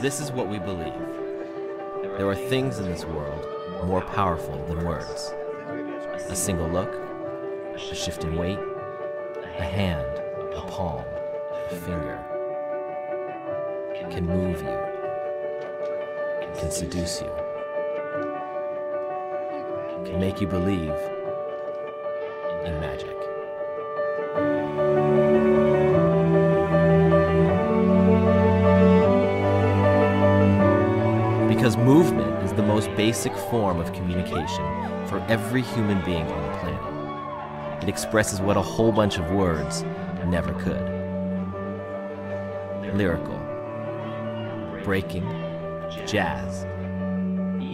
This is what we believe. There are things in this world more powerful than words. A single look, a shift in weight, a hand, a palm, a finger can move you, can seduce you, can make you believe in magic. Basic form of communication for every human being on the planet. It expresses what a whole bunch of words never could. Lyrical, breaking, jazz.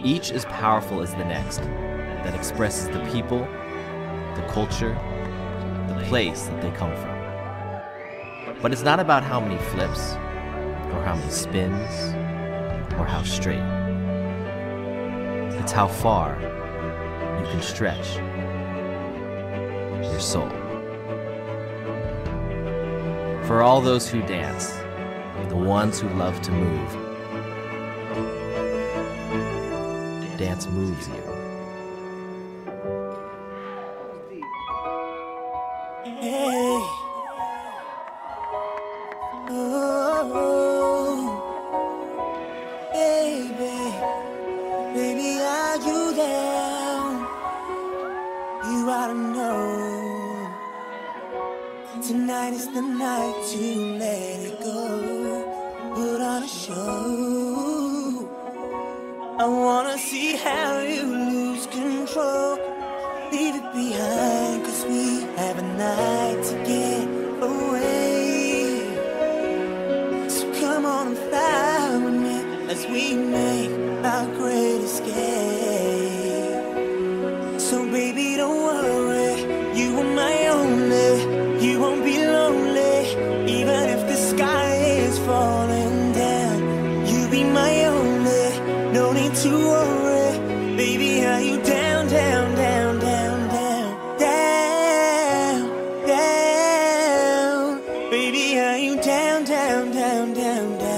Each as powerful as the next, that expresses the people, the culture, the place that they come from. But it's not about how many flips, or how many spins, or how straight. It's how far you can stretch your soul. For all those who dance, the ones who love to move, dance moves you. Tonight is the night to let it go. Put on a show. I wanna see how you lose control. Leave it behind, cause we have a night to get away. So come on and fly with me as we make our great escape. Baby, are you down, down, down, down, down, down? Baby, are you down, down, down, down, down?